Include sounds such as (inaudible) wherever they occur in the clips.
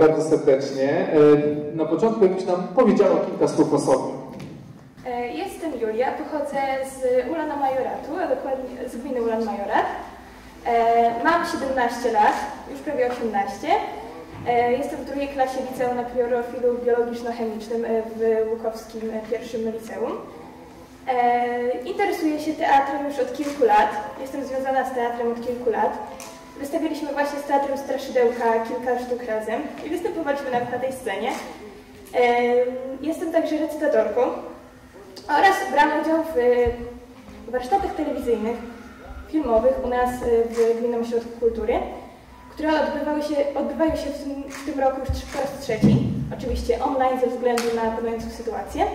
Bardzo serdecznie. Na początku jakbyś nam powiedziała kilka słów o sobie. Jestem Julia, pochodzę z Ulana Majoratu, a dokładnie z gminy Ulan Majorat. Mam 17 lat, już prawie 18. Jestem w drugiej klasie liceum na profilu biologiczno-chemicznym w Łukowskim pierwszym liceum. Interesuję się teatrem już od kilku lat. Jestem związana z teatrem od kilku lat. Wystawiliśmy właśnie z Teatrem Straszydełka kilka sztuk razem i występowaliśmy nawet na tej scenie. Jestem także recytatorką oraz brałam udział w warsztatach telewizyjnych, filmowych u nas w Gminnym Ośrodku Kultury, które odbywały się, odbywają się w tym, w tym roku już po raz trzeci, oczywiście online ze względu na panującą sytuację.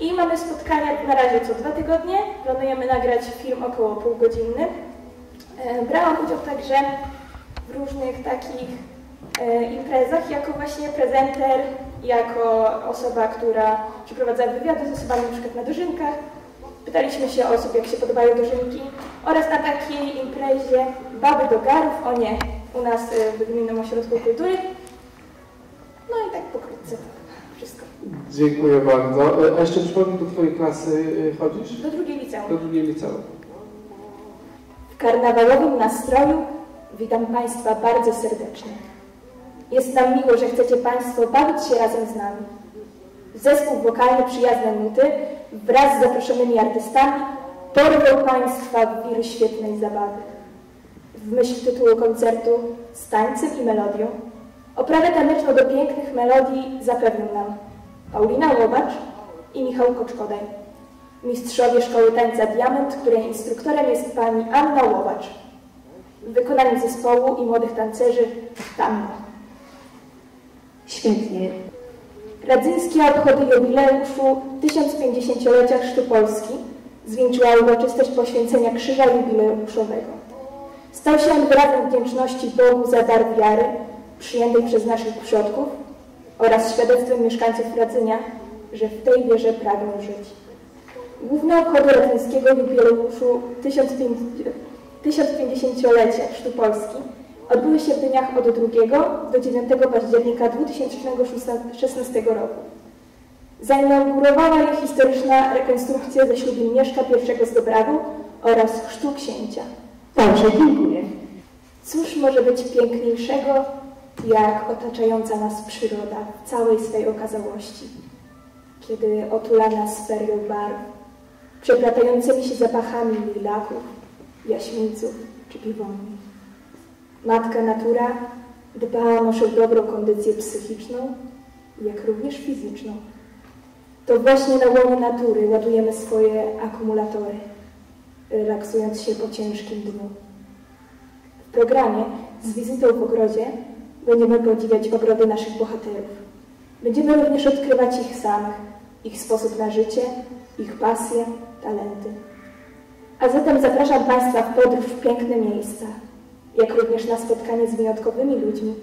I mamy spotkania na razie co dwa tygodnie. Planujemy nagrać film około półgodzinny. Brałam udział także w różnych takich imprezach jako właśnie prezenter, jako osoba, która przeprowadza wywiady z osobami na przykład na dożynkach. Pytaliśmy się o osób, jak się podobają dożynki oraz na takiej imprezie Baby do Garów, o nie, u nas w Gminnym Ośrodku Kultury. No i tak pokrótce wszystko. Dziękuję bardzo. A jeszcze przypomnij, do Twojej klasy chodzisz? Do drugiej liceum. Do drugiej liceum. Karnawałowym nastroju witam Państwa bardzo serdecznie. Jest nam miło, że chcecie Państwo bawić się razem z nami. Zespół wokalny Przyjazne Nuty wraz z zaproszonymi artystami porwał Państwa w wir świetnej zabawy. W myśl tytułu koncertu z tańcem i melodią oprawę taneczną do pięknych melodii zapewnią nam Paulina Łobacz i Michał Koczkodaj, mistrzowie Szkoły Tańca Diament, której instruktorem jest pani Anna Łobacz, w wykonaniu zespołu i młodych tancerzy Tango. Świetnie. Radzyńskie obchody jubileuszu 1050-lecia Chrztu Polski zwieńczyła uroczystość poświęcenia krzyża jubileuszowego. Stał się on wyrazem wdzięczności Bogu za dar wiary przyjętej przez naszych przodków oraz świadectwem mieszkańców Radzynia, że w tej wierze pragną żyć. Główne obchody radzyńskiego jubileuszu 1050-lecia Chrztu Polski odbyły się w dniach od 2 do 9 października 2016 roku. Zainaugurowała je historyczna rekonstrukcja ze ślubin Mieszka I z Dobrawu oraz chrztu księcia. Dobrze, dziękuję. Cóż może być piękniejszego, jak otaczająca nas przyroda w całej swej okazałości, kiedy otula nas ferią barw, przeplatającymi się zapachami lilaków, jaśmińców czy piwoni. Matka natura dba o naszą dobrą kondycję psychiczną, jak również fizyczną. To właśnie na łonie natury ładujemy swoje akumulatory, relaksując się po ciężkim dniu. W programie z wizytą w ogrodzie będziemy podziwiać ogrody naszych bohaterów. Będziemy również odkrywać ich samych, ich sposób na życie, ich pasje, talenty. A zatem zapraszam Państwa w podróż w piękne miejsca, jak również na spotkanie z wyjątkowymi ludźmi,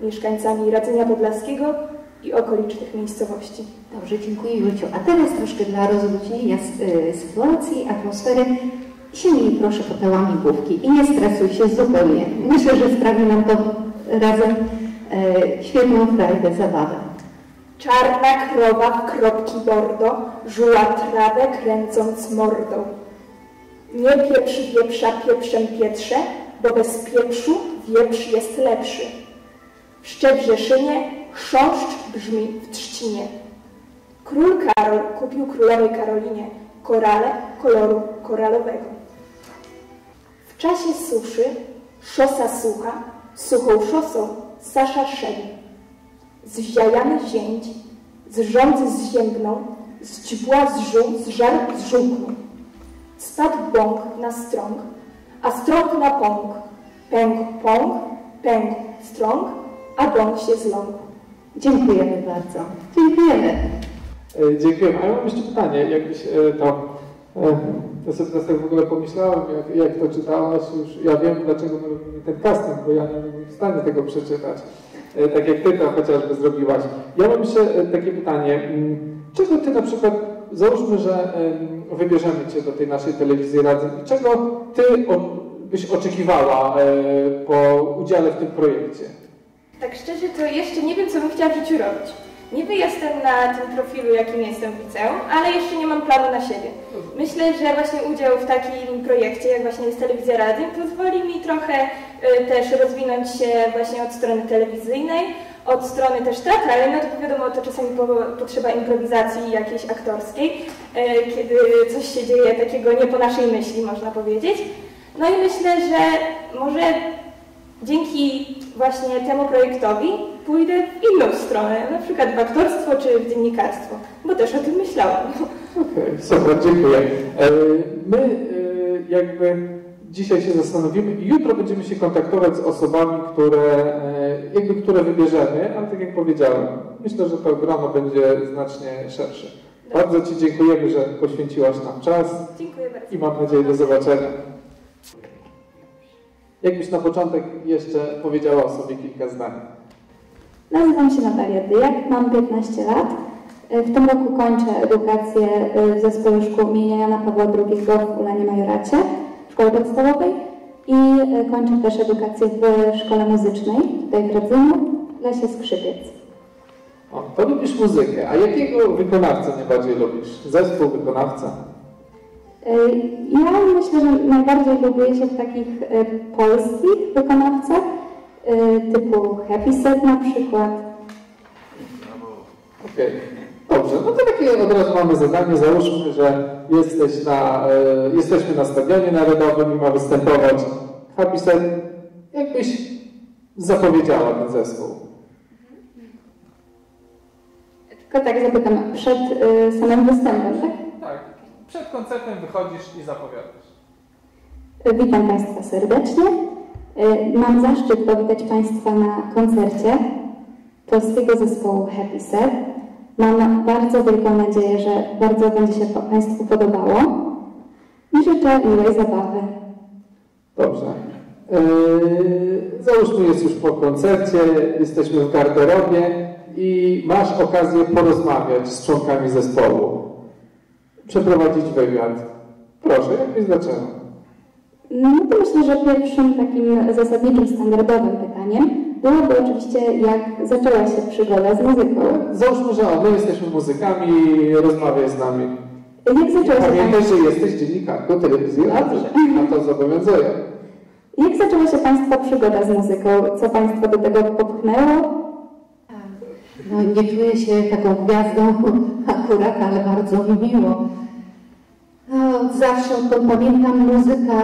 mieszkańcami Radzenia Podlaskiego i okolicznych miejscowości. Dobrze, dziękuję Julciu. A teraz troszkę dla rozluźnienia y, sytuacji, atmosfery sięgnij proszę po te łamigłówki i nie stresuj się zupełnie. Myślę, że sprawi nam to razem e, świetną frajdę, zabawę. Czarna krowa kropki bordo żuła trawę kręcąc mordą. Nie pieprz wieprza pieprzem pietrze, bo bez pieprzu wieprz jest lepszy. W Szczebrzeszynie chrząszcz brzmi w trzcinie. Król Karol kupił królowej Karolinie korale koloru koralowego. W czasie suszy szosa sucha, suchą szosą Sasza szedł. Zziajany zięć, z rządzy zziębnął, z źbła zżół, z żar zżółknął. Spadł bąk na strąg, a strąg na pąk. Pękł pąk, pękł strąg, a bąk się zląkł. Dziękujemy bardzo. Dziękujemy. Dziękujemy. A ja mam jeszcze pytanie, jakbyś to... Ja sobie teraz tak w ogóle pomyślałem, jak, jak to czytałaś już. Ja wiem, dlaczego my robimy ten casting, bo ja nie byłem w stanie tego przeczytać. Tak jak ty to chociażby zrobiłaś. Ja mam jeszcze takie pytanie. Czego ty na przykład, załóżmy, że wybierzemy cię do tej naszej telewizji razem czego ty byś oczekiwała po udziale w tym projekcie? Tak szczerze to jeszcze nie wiem, co bym chciała w życiu robić. Niby jestem na tym profilu, jakim jestem w liceum, ale jeszcze nie mam planu na siebie. Myślę, że właśnie udział w takim projekcie, jak właśnie jest Telewizja Rady, pozwoli mi trochę y, też rozwinąć się właśnie od strony telewizyjnej, od strony też teatralnej, no to wiadomo, to czasami po, potrzeba improwizacji jakiejś aktorskiej, y, kiedy coś się dzieje takiego nie po naszej myśli, można powiedzieć. No i myślę, że może dzięki właśnie temu projektowi pójdę w inną stronę, na przykład w aktorstwo czy w dziennikarstwo, bo też o tym myślałam. Okej, okay, super, dziękuję. E, my e, jakby dzisiaj się zastanowimy i jutro będziemy się kontaktować z osobami, które, e, jakby, które wybierzemy, ale tak jak powiedziałem, myślę, że to grono będzie znacznie szersze. Bardzo Ci dziękujemy, że poświęciłaś nam czas. Dziękuję bardzo. I mam nadzieję do zobaczenia. Jakbyś na początek jeszcze powiedziała o sobie kilka zdań. Nazywam się Natalia Dyjak, mam 15 lat. W tym roku kończę edukację w Zespole Szkół imienia Jana Pawła II w Ulanie Majoracie, w szkole podstawowej i kończę też edukację w szkole muzycznej, tutaj w Radzyniu, w Lesie Skrzypiec. O, to lubisz muzykę, a jakiego wykonawcę najbardziej lubisz? Zespół, wykonawca? Ja myślę, że najbardziej lubię się w takich polskich wykonawcach, typu Happy Set na przykład. Okej, okay. dobrze. No to takie od razu mamy zadanie. Załóżmy, że jesteś na, e, jesteśmy na Stadionie Narodowym i ma występować Happy Set. Jakbyś zapowiedziała ten zespół? Tylko tak zapytam, przed y, samym występem, tak? Tak. Przed koncertem wychodzisz i zapowiadasz. Witam Państwa serdecznie. Y, mam zaszczyt powitać Państwa na koncercie polskiego zespołu Happy Set. Mam bardzo wielką nadzieję, że bardzo będzie się Państwu podobało i życzę miłej zabawy. Dobrze. Yy, załóżmy jest już po koncercie, jesteśmy w garderobie i masz okazję porozmawiać z członkami zespołu. Przeprowadzić wywiad. Proszę, jak byś zaczęła? No to myślę, że pierwszym takim zasadniczym, standardowym pytaniem byłoby oczywiście, jak zaczęła się przygoda z muzyką. Załóżmy, że my jesteśmy muzykami, rozmawiaj z nami. Jak zaczęła się Pamiętaj, że jesteś dziennikarką telewizji a to zobowiązuje. Jak zaczęła się Państwa przygoda z muzyką? Co Państwa do tego popchnęło? No, nie czuję się taką gwiazdą (laughs) akurat, ale bardzo mi miło. No, zawsze odkąd pamiętam muzyka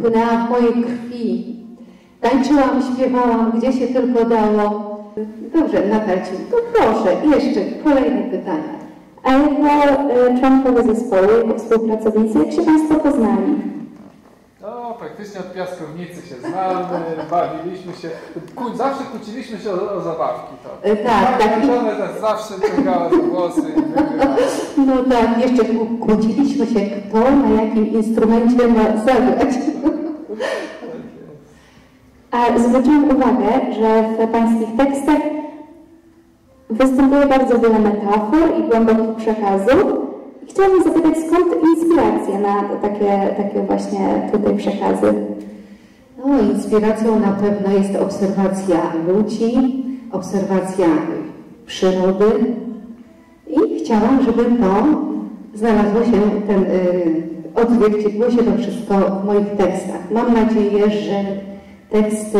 płynęła w mojej krwi. Tańczyłam, śpiewałam, gdzie się tylko dało. Dobrze, Natalciu, to proszę, jeszcze kolejne pytania. A jako e, członkowie zespołu, jako współpracownicy, jak się Państwo poznali? Praktycznie od piaskownicy się znamy, bawiliśmy się, ku, zawsze kłóciliśmy się o, o zabawki. To. E, tak, tak. Żonę też zawsze ciągała za włosy i. No tak, jeszcze kłó- kłóciliśmy się, kto na jakim instrumencie ma zagrać. A zwróciłam uwagę, że w Pańskich tekstach występuje bardzo wiele metafor i głębokich przekazów. Chciałabym zapytać, skąd inspiracja na takie, takie właśnie tutaj przekazy? No, inspiracją na pewno jest obserwacja ludzi, obserwacja przyrody i chciałam, żeby to znalazło się, ten, y, odzwierciedliło się to wszystko w moich tekstach. Mam nadzieję, że teksty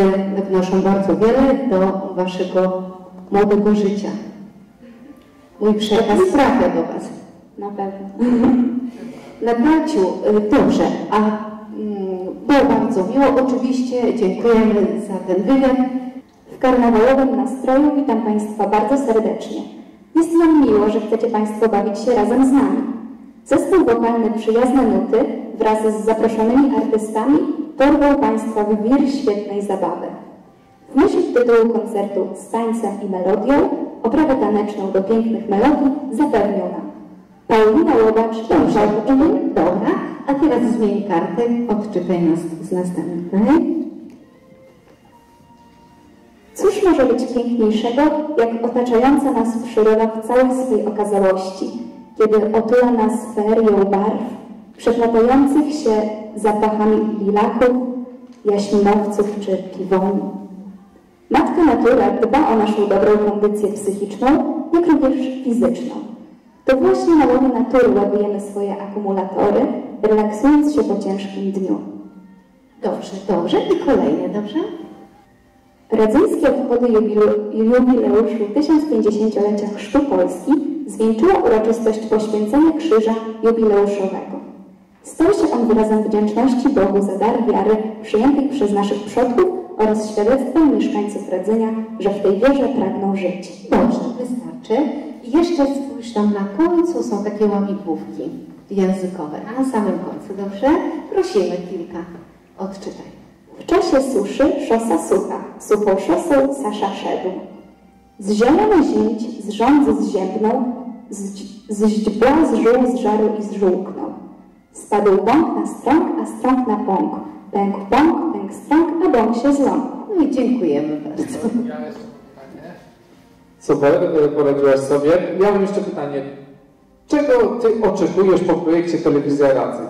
wnoszą bardzo wiele do Waszego młodego życia. Mój przekaz trafia do Was. Na pewno. (laughs) Natalciu, y, dobrze, a mm, było bardzo miło. Oczywiście dziękujemy za ten wywiad. W karnawałowym nastroju witam Państwa bardzo serdecznie. Jest nam miło, że chcecie Państwo bawić się razem z nami. Zespół wokalny Przyjazne Nuty wraz z zaproszonymi artystami porwał Państwa w wir świetnej zabawy. W myśl tytułu koncertu z tańcem i melodią, oprawę taneczną do pięknych melodii zapewnią nam Paulina Łobacz, Dobrze, mhm, dobra. A teraz zmień kartę, odczytaj nas z następnej. Cóż może być piękniejszego, jak otaczająca nas przyroda w całej swej okazałości, kiedy otula nas ferią barw, przeplatających się zapachami lilaków, jaśminowców czy piwoni. Matka Natura dba o naszą dobrą kondycję psychiczną, jak również fizyczną. To właśnie na łonie natury ładujemy swoje akumulatory, relaksując się po ciężkim dniu. Dobrze, dobrze. I kolejne, dobrze? Radzyńskie obchody jubileuszu 1050-lecia Chrztu Polski zwieńczyła uroczystość poświęcenia krzyża jubileuszowego. Stał się on wyrazem wdzięczności Bogu za dar wiary przyjętej przez naszych przodków oraz świadectwem mieszkańców Radzenia, że w tej wierze pragną żyć. Dobrze, wystarczy. Jeszcze spójrz tam na końcu, są takie łamigłówki językowe. Na samym końcu, dobrze? Prosimy kilka. Odczytaj. W czasie suszy szosa sucha, suchą szosą Sasza szedł. Z zielonej zięć, z rządzy zziębnął, z, z źdźbła zżuł, zżarł i zżółknął. Spadł bąk na strąg, a strąg na bąk. Pękł bąk, pękł strąg, a bąk się zląkł. No i dziękujemy bardzo. Super, e, poradziłaś sobie. Ja mam jeszcze pytanie. Czego ty oczekujesz po projekcie Telewizja Razy?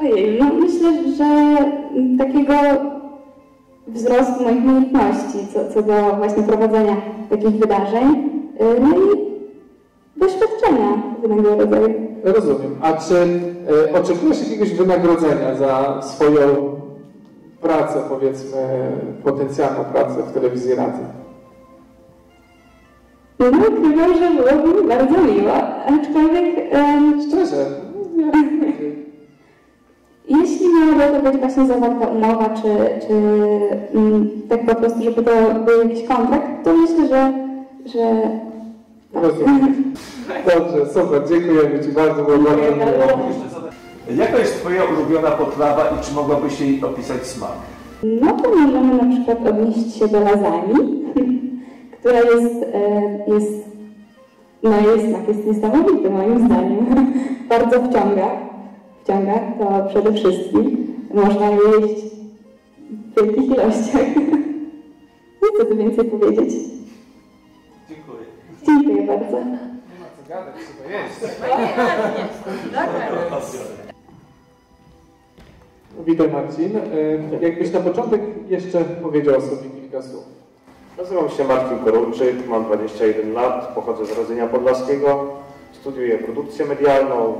Ojej, no myślę, że takiego wzrostu moich umiejętności co, co do właśnie prowadzenia takich wydarzeń, y, no i doświadczenia pewnego rodzaju. Rozumiem. A czy e, oczekujesz jakiegoś wynagrodzenia za swoją pracę, powiedzmy, potencjalną pracę w Telewizji Razy? No ukrywam, że byłoby mi bardzo miło, aczkolwiek em, Szczerze? (laughs) Jeśli miałaby to być właśnie zawarta umowa, czy, czy mm, tak po prostu, żeby to był jakiś kontrakt, to myślę, że, że tak. Rozumiem. Dobrze, super. Dziękujemy Ci bardzo. Było bardzo miło. Jaka jest Twoja ulubiona potrawa i czy mogłabyś jej opisać smak? No to możemy na przykład odnieść się do lasagne, która jest, e, jest no jej smak jest niesamowity moim zdaniem. (laughs) Bardzo wciąga. Wciąga to przede wszystkim. Można je jeść w wielkich ilościach. (laughs) Nie co tu więcej powiedzieć. Dziękuję. Dziękuję bardzo. Nie ma co gadać, trzeba jeść. Witaj Marcin. E, Jakbyś na początek jeszcze powiedział o sobie kilka słów. Nazywam się Marcin Korulczyk, mam 21 lat, pochodzę z Radzenia Podlaskiego, studiuję produkcję medialną,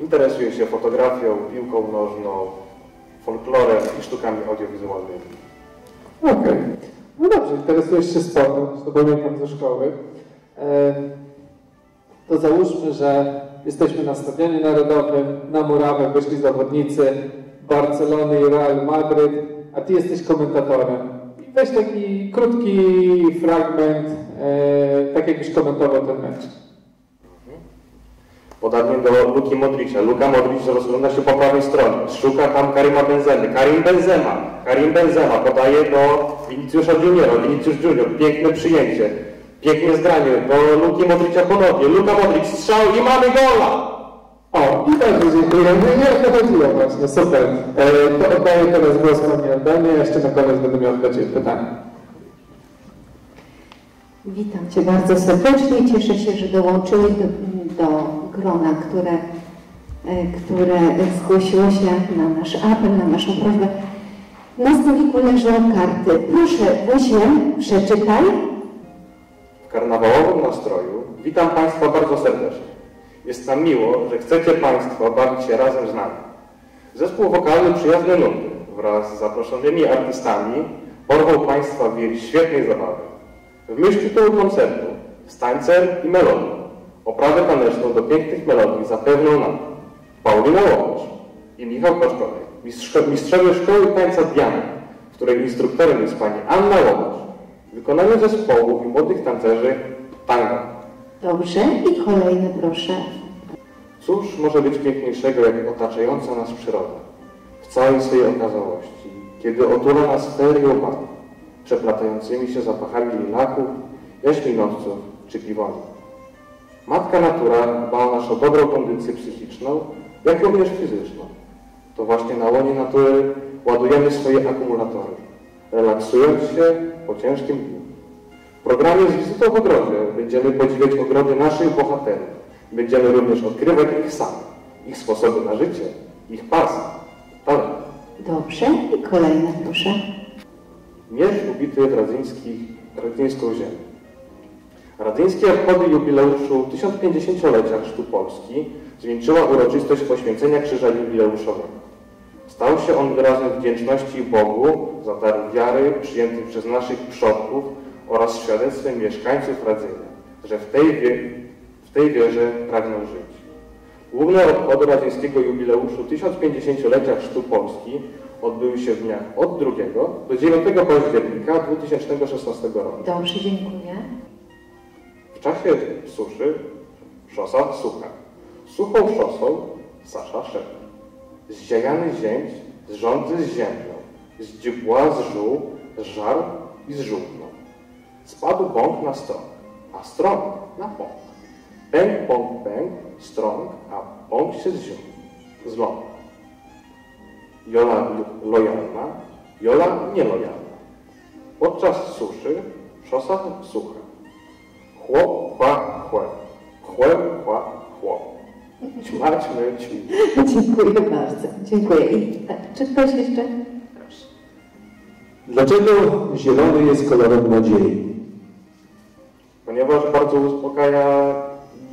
interesuję się fotografią, piłką nożną, folklorem i sztukami audiowizualnymi. Okej. No dobrze, interesujesz się sportem, to pamiętam ze szkoły. E, To załóżmy, że jesteśmy na Stadionie Narodowym, na murawę wyszli zawodnicy Barcelony i Real Madryt, a Ty jesteś komentatorem. Weź taki krótki fragment, e, tak jakbyś komentował ten mecz. Podanie do Luki Modricza. Luka Modric rozgląda się po prawej stronie. Szuka tam Karima Benzemy. Karim Benzema. Karim Benzema podaje do Viniciusza Juniora. Vinicius Junior. Piękne przyjęcie. Piękne zgranie. Do Luki Modricia ponownie. Luka Modric strzał i mamy gola! O, i bardzo dziękuję. Nie, nie o to chodziło właśnie, super. E, to oddaję teraz głos Pani Aldanie, jeszcze na koniec będę miał dla Ciebie pytanie. Witam Cię bardzo serdecznie. Cieszę się, że dołączyłeś do, do grona, które, e, które zgłosiło się na nasz apel, na naszą prośbę. Na stoliku leżą karty. Proszę, je, przeczytaj. W karnawałowym nastroju witam Państwa bardzo serdecznie. Jest nam miło, że chcecie Państwo bawić się razem z nami. Zespół wokalny Przyjazne Nuty wraz z zaproszonymi artystami porwał Państwa w wieś świetnej zabawy. W myśl tytułu koncertu z tańcem i melodią. Oprawę taneczną do pięknych melodii zapewnią nam Paulina Łopacz i Michał mistrzo- mistrzowie Szkoły Tańca Diana, której instruktorem jest pani Anna Łopacz. W wykonaniu zespołu i młodych tancerzy tango. Dobrze. I kolejny proszę. Cóż może być piękniejszego jak otaczająca nas przyroda, w całej swojej okazałości, kiedy otula nas ferią przeplatającymi się zapachami lilaków, jaśminowców czy piwoni. Matka natura dba o naszą dobrą kondycję psychiczną, jak również fizyczną. To właśnie na łonie natury ładujemy swoje akumulatory, relaksując się po ciężkim dniu. W programie z wizytą w ogrodzie będziemy podziwiać ogrody naszych bohaterów. Będziemy również odkrywać ich samych, ich sposoby na życie, ich pasje, talent. Dobrze. I kolejne proszę. Mierz ubity w radzyńskich, radzyńską ziemię. Radzyńskie obchody jubileuszu 1050-lecia Chrztu Polski zwieńczyła uroczystość poświęcenia krzyża jubileuszowego. Stał się on wyrazem wdzięczności Bogu za dar wiary przyjęty przez naszych przodków oraz świadectwem mieszkańców Radzynia, że w tej, wie, w tej wierze pragną żyć. Główne obchody radzyńskiego jubileuszu 1050-lecia Chrztu Polski odbyły się w dniach od 2 do 9 października 2016 roku. Dobrze, dziękuję. W czasie suszy szosa sucha. Suchą szosą Sasza szedł. Zziajany zięć z rządzy z ziemią, z dziupła zżuł, żar i zżółknął. Spadł bąk na strąg, a strąg na pąk. Pęk, pąk, pęk, strąg, a pąk się zziął. Zląk. Jola lo- lojalna, Jola nielojalna. Podczas suszy szosa sucha. Chłop, chła, chłe. Chłe, chła, chłop. Ćma, ćmy, ćmi. (laughs) Dziękuję bardzo. Dziękuję. I tak, czy ktoś jeszcze? Proszę. Dlaczego zielony jest kolorem nadziei? Ponieważ bardzo uspokaja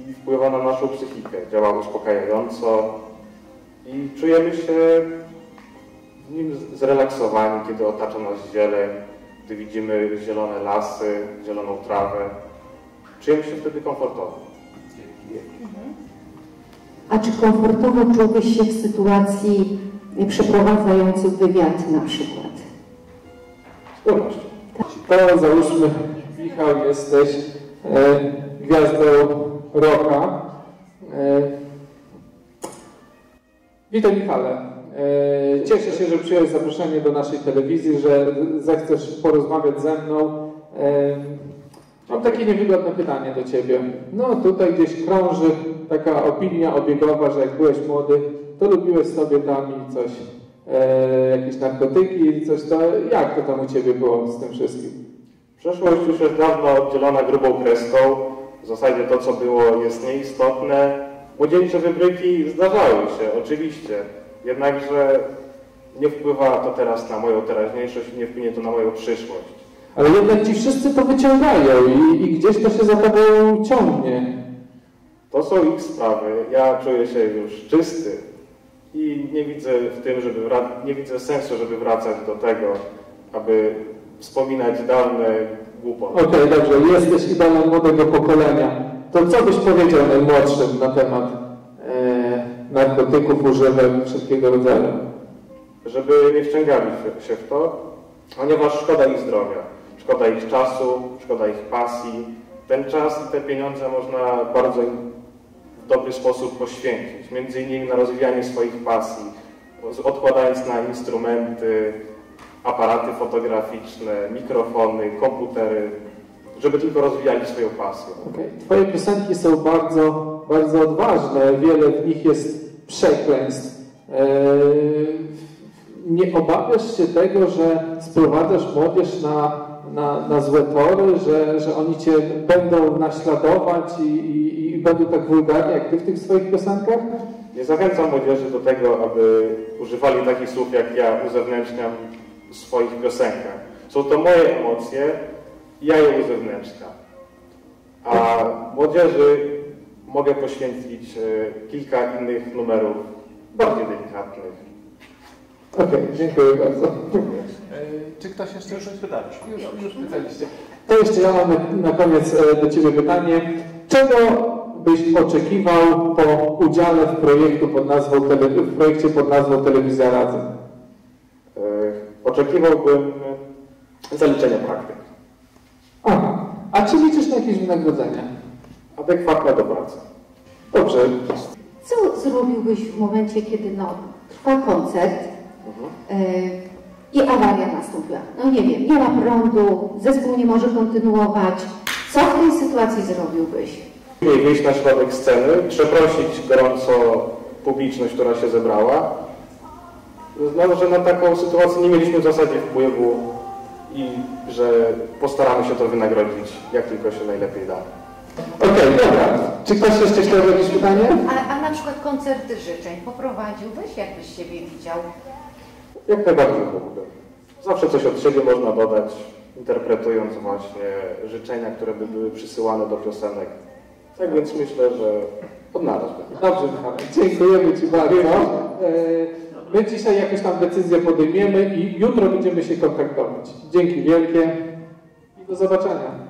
i wpływa na naszą psychikę. Działa uspokajająco i czujemy się w nim zrelaksowani, kiedy otacza nas zieleń, gdy widzimy zielone lasy, zieloną trawę. Czujemy się wtedy komfortowo. A czy komfortowo czułbyś się w sytuacji przeprowadzających wywiad na przykład? Z pewnością. To załóżmy, Michał, jesteś gwiazdą roka. E, witaj Michale. E, cieszę się, że przyjąłeś zaproszenie do naszej telewizji, że zechcesz porozmawiać ze mną. E, mam takie niewygodne pytanie do Ciebie. No tutaj gdzieś krąży taka opinia obiegowa, że jak byłeś młody, to lubiłeś sobie tam i coś, e, jakieś narkotyki, coś to. Jak to tam u Ciebie było z tym wszystkim? Przeszłość już jest dawno oddzielona grubą kreską. W zasadzie to, co było, jest nieistotne. Młodzieńcze wybryki zdarzały się, oczywiście. Jednakże nie wpływa to teraz na moją teraźniejszość i nie wpłynie to na moją przyszłość. Ale jednak ci wszyscy to wyciągają i, i gdzieś to się za tobą ciągnie. To są ich sprawy. Ja czuję się już czysty i nie widzę w tym, żeby nie widzę sensu, żeby wracać do tego, aby wspominać dawne głupoty. Okej, dobrze, jesteś idolem młodego pokolenia. To co byś powiedział najmłodszym na temat e, narkotyków, używek wszelkiego rodzaju? żeby nie wciągali się- w to, ponieważ szkoda ich zdrowia, szkoda ich czasu, szkoda ich pasji. Ten czas i te pieniądze można bardzo w dobry sposób poświęcić, między innymi na rozwijanie swoich pasji, odkładając na instrumenty, aparaty fotograficzne, mikrofony, komputery, żeby tylko rozwijali swoją pasję. Okej. Twoje piosenki są bardzo, bardzo odważne. Wiele w nich jest przekleństw. E, nie obawiasz się tego, że sprowadzasz młodzież na, na, na złe tory, że, że oni cię będą naśladować i, i, i będą tak wulgarni jak ty w tych swoich piosenkach? Nie zachęcam młodzieży do tego, aby używali takich słów, jak ja uzewnętrzniam w swoich piosenkach. Są to moje emocje ja je uzewnętrzniam. A młodzieży mogę poświęcić e, kilka innych numerów bardziej delikatnych. Okej, dziękuję bardzo. Czy ktoś jeszcze Już pytaliśmy. Już, już pytaliście. To jeszcze ja mam na, koniec e, do Ciebie pytanie. Czego byś oczekiwał po udziale w, projektu pod nazwą w projekcie pod nazwą Telewizja Razem? Oczekiwałbym zaliczenia praktyk, Aha. A czy liczysz na jakieś wynagrodzenia? adekwatne do pracy. Dobrze. Co zrobiłbyś w momencie, kiedy no, trwa koncert e, i awaria nastąpiła? No nie wiem, nie ma prądu, zespół nie może kontynuować. Co w tej sytuacji zrobiłbyś? Wyjść na środek sceny, przeprosić gorąco publiczność, która się zebrała. No, że na taką sytuację nie mieliśmy w zasadzie wpływu i że postaramy się to wynagrodzić jak tylko się najlepiej da. Okej, dobra. Czy ktoś jeszcze chciał jakieś pytanie? A, a na przykład koncerty życzeń poprowadziłbyś, jakbyś siebie widział? Jak najbardziej mógłbym. Zawsze coś od siebie można dodać, interpretując właśnie życzenia, które by były przysyłane do piosenek. Tak więc myślę, że odnalazł będę. Dobrze. Dziękujemy Ci bardzo. My dzisiaj jakąś tam decyzję podejmiemy i jutro będziemy się kontaktować. Dzięki wielkie i do zobaczenia.